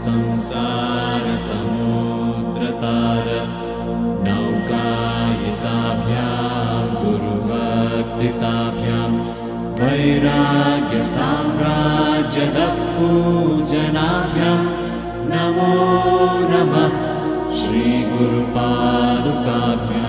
संसारसमुद्रतार नौकायिताभ्यां गुरुभक्तिताभ्यां वैराग्यसाम्राज्यदपूजनाभ्यां नमो नमः श्रीगुरुपादुकाभ्याम्